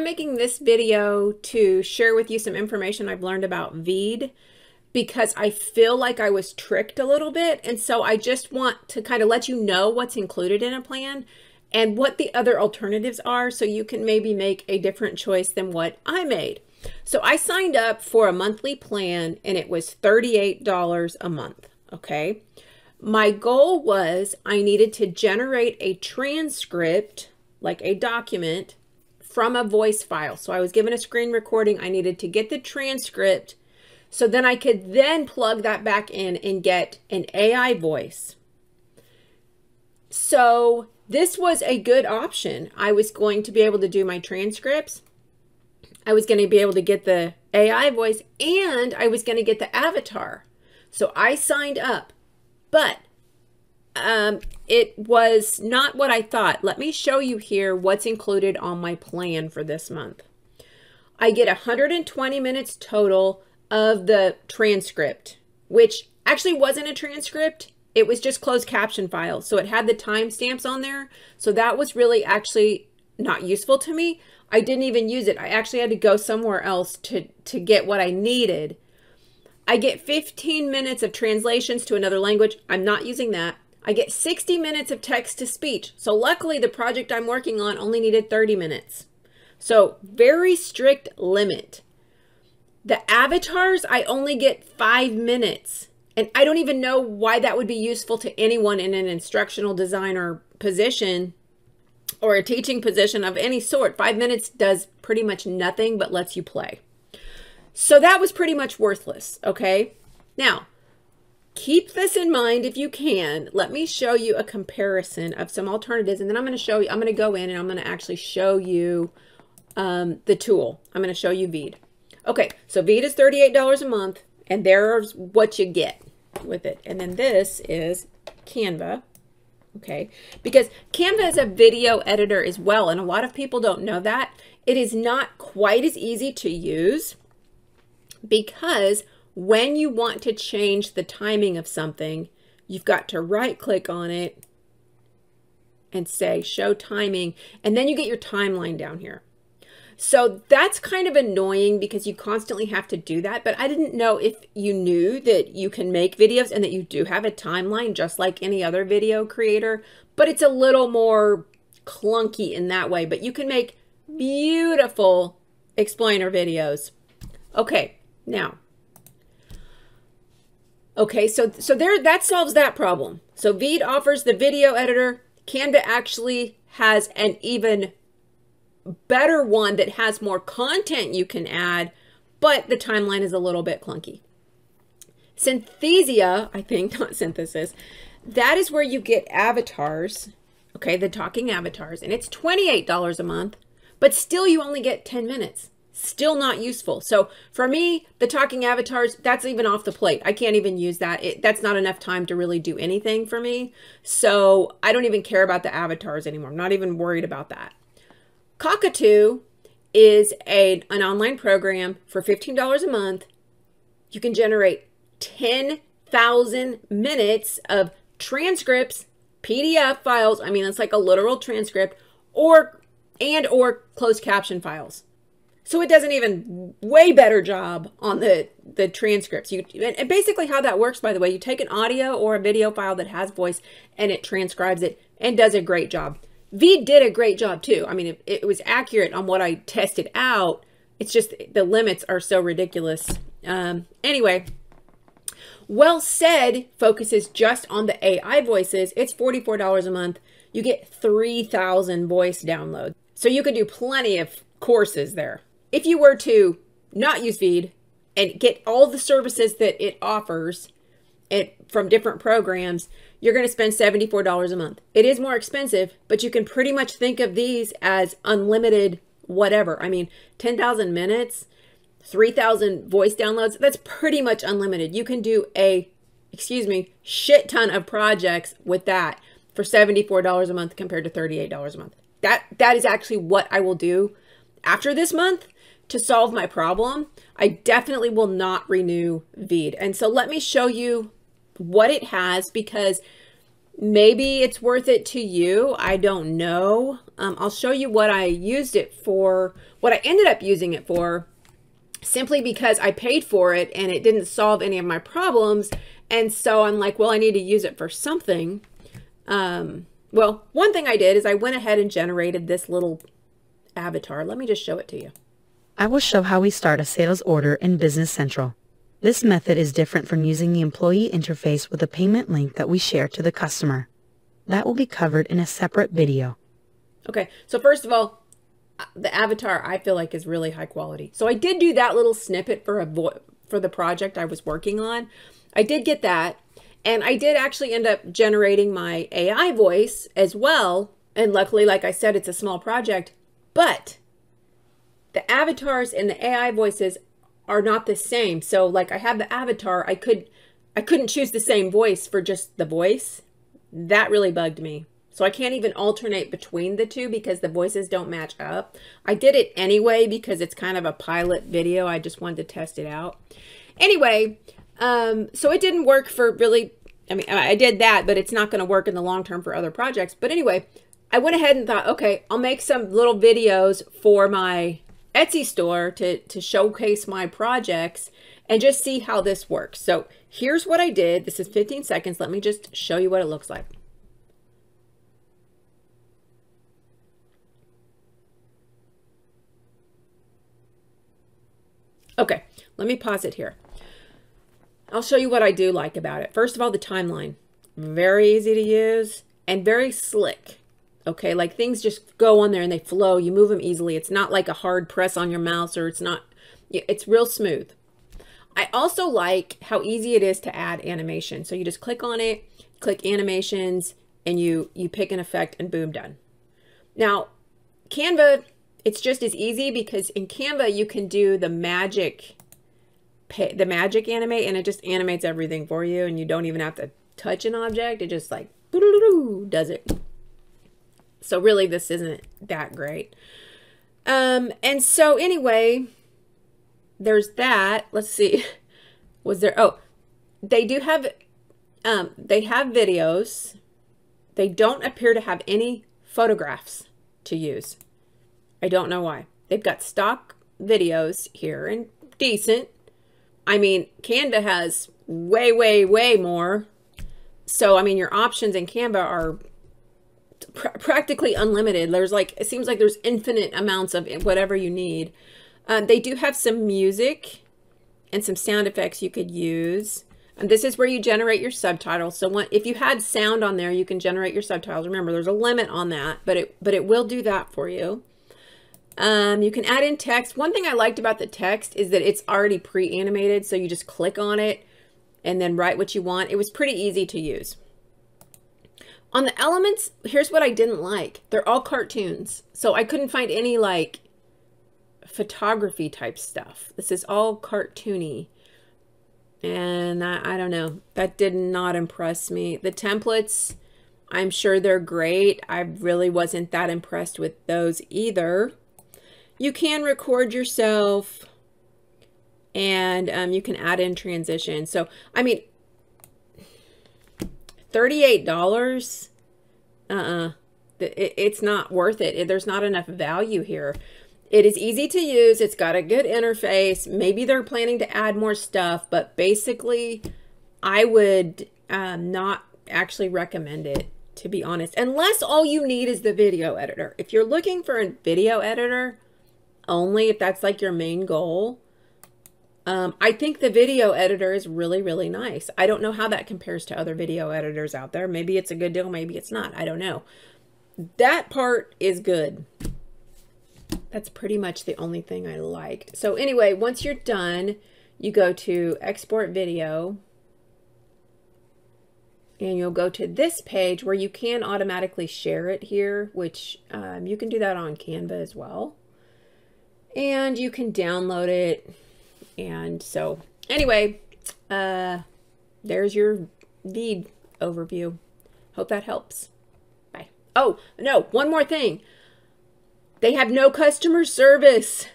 I'm making this video to share with you some information I've learned about Veed because I feel like I was tricked a little bit. And so I just want to kind of let you know what's included in a plan and what the other alternatives are so you can maybe make a different choice than what I made. So I signed up for a monthly plan and it was $38 a month. Okay. My goal was I needed to generate a transcript, like a document, from a voice file. So I was given a screen recording. I needed to get the transcript so then I could then plug that back in and get an AI voice. So this was a good option. I was going to be able to do my transcripts. I was going to be able to get the AI voice and I was going to get the avatar. So I signed up, but um, it was not what I thought. Let me show you here what's included on my plan for this month. I get 120 minutes total of the transcript, which actually wasn't a transcript. It was just closed caption files. So it had the timestamps on there. So that was really actually not useful to me. I didn't even use it. I actually had to go somewhere else to, to get what I needed. I get 15 minutes of translations to another language. I'm not using that. I get 60 minutes of text to speech. So luckily the project I'm working on only needed 30 minutes. So very strict limit. The avatars, I only get five minutes. And I don't even know why that would be useful to anyone in an instructional designer position or a teaching position of any sort. Five minutes does pretty much nothing but lets you play. So that was pretty much worthless, okay? Now, keep this in mind if you can. Let me show you a comparison of some alternatives, and then I'm going to show you, I'm going to go in and I'm going to actually show you um, the tool. I'm going to show you Veed. Okay, so Veed is $38 a month, and there's what you get with it. And then this is Canva, okay? Because Canva is a video editor as well, and a lot of people don't know that. It is not quite as easy to use because when you want to change the timing of something, you've got to right click on it and say show timing, and then you get your timeline down here. So that's kind of annoying because you constantly have to do that. But I didn't know if you knew that you can make videos and that you do have a timeline just like any other video creator. But it's a little more clunky in that way. But you can make beautiful explainer videos. Okay, now. Okay, so, so there that solves that problem. So Veed offers the video editor. Canva actually has an even better one that has more content you can add, but the timeline is a little bit clunky. Synthesia, I think, not synthesis, that is where you get avatars, okay, the talking avatars, and it's $28 a month, but still you only get 10 minutes. Still not useful. So for me, the talking avatars, that's even off the plate. I can't even use that. It, that's not enough time to really do anything for me. So I don't even care about the avatars anymore. I'm not even worried about that. Cockatoo is a, an online program for $15 a month. You can generate 10,000 minutes of transcripts, PDF files. I mean, it's like a literal transcript or and or closed caption files. So it does an even way better job on the, the transcripts. You And basically how that works, by the way, you take an audio or a video file that has voice and it transcribes it and does a great job. Veed did a great job too. I mean, it, it, was accurate on what I tested out. It's just the limits are so ridiculous. Um, anyway, WellSaid focuses just on the AI voices. It's $44 a month. You get 3,000 voice downloads. So you could do plenty of courses there. If you were to not use Veed and get all the services that it offers it, from different programs, you're going to spend $74 a month. It is more expensive, but you can pretty much think of these as unlimited whatever. I mean, 10,000 minutes, 3,000 voice downloads, that's pretty much unlimited. You can do a, excuse me, shit ton of projects with that for $74 a month compared to $38 a month. That That is actually what I will do after this month to solve my problem. I definitely will not renew Veed. And so let me show you what it has because maybe it's worth it to you. I don't know. Um, I'll show you what I used it for what I ended up using it for simply because I paid for it and it didn't solve any of my problems. And so I'm like, well, I need to use it for something. Um, well, one thing I did is I went ahead and generated this little avatar. Let me just show it to you. I will show how we start a sales order in Business Central. This method is different from using the employee interface with a payment link that we share to the customer. That will be covered in a separate video. Okay, so first of all, uh, the avatar I feel like is really high quality. So I did do that little snippet for a for the project I was working on. I did get that. And I did actually end up generating my AI voice as well. And luckily, like I said, it's a small project. But the avatars and the AI voices are not the same. So like I have the avatar, I could I couldn't choose the same voice for just the voice. That really bugged me. So I can't even alternate between the two because the voices don't match up. I did it anyway because it's kind of a pilot video. I just wanted to test it out. Anyway, um, so it didn't work for really, I mean, I did that, but it's not going to work in the long term for other projects. But anyway, I went ahead and thought, okay, I'll make some little videos for my Etsy store to, to showcase my projects and just see how this works. So here's what I did. This is 15 seconds. Let me just show you what it looks like. Okay, let me pause it here. I'll show you what I do like about it. First of all, the timeline. Very easy to use and very slick. Okay, like things just go on there and they flow. You move them easily. It's not like a hard press on your mouse or it's not, it's real smooth. I also like how easy it is to add animation. So you just click on it, click animations, and you, you pick an effect and boom, done. Now, Canva, it's just as easy because in Canva, you can do the magic, the magic animate and it just animates everything for you and you don't even have to touch an object. It just like does it. So really, this isn't that great. Um, and so anyway, there's that. Let's see. Was there, oh, they do have, um, they have videos. They don't appear to have any photographs to use. I don't know why. They've got stock videos here and decent. I mean, Canva has way, way, way more. So, I mean, your options in Canva are pr practically unlimited. There's like, it seems like there's infinite amounts of whatever you need. Um, they do have some music and some sound effects you could use. And this is where you generate your subtitles. So when, if you had sound on there, you can generate your subtitles. Remember, there's a limit on that, but it, but it will do that for you. Um, you can add in text. One thing I liked about the text is that it's already pre-animated. So you just click on it and then write what you want. It was pretty easy to use. On the elements, here's what I didn't like. They're all cartoons. So I couldn't find any like photography type stuff. This is all cartoony. And I, I don't know. That did not impress me. The templates, I'm sure they're great. I really wasn't that impressed with those either. You can record yourself and um, you can add in transition. So, I mean, $38, uh-uh, it's not worth it. There's not enough value here. It is easy to use. It's got a good interface. Maybe they're planning to add more stuff, but basically, I would um, not actually recommend it, to be honest, unless all you need is the video editor. If you're looking for a video editor only, if that's like your main goal, um, I think the video editor is really, really nice. I don't know how that compares to other video editors out there. Maybe it's a good deal, maybe it's not. I don't know. That part is good. That's pretty much the only thing I liked. So anyway, once you're done, you go to export video and you'll go to this page where you can automatically share it here, which um, you can do that on Canva as well. And you can download it. And so anyway, uh, there's your VEED overview. Hope that helps. Bye. Oh, no, one more thing. They have no customer service.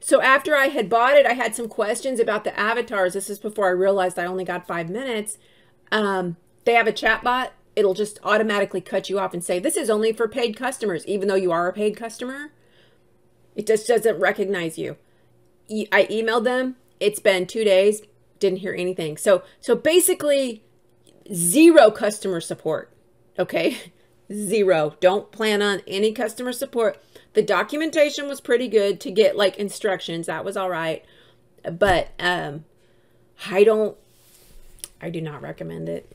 So after I had bought it, I had some questions about the avatars. This is before I realized I only got five minutes. Um, they have a chat bot. It'll just automatically cut you off and say, this is only for paid customers, even though you are a paid customer. It just doesn't recognize you. I emailed them. It's been two days. Didn't hear anything. So so basically, zero customer support. Okay, zero. Don't plan on any customer support. The documentation was pretty good to get like instructions. That was all right. But um I don't I do not recommend it.